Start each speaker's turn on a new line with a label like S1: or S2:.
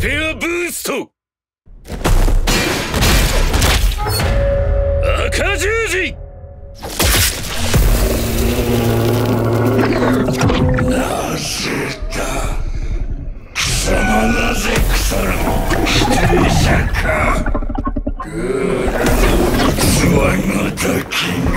S1: ペアブースト。赤十字。
S2: なぜだ。貴様なぜ腐る否定者か。グールの器の時が。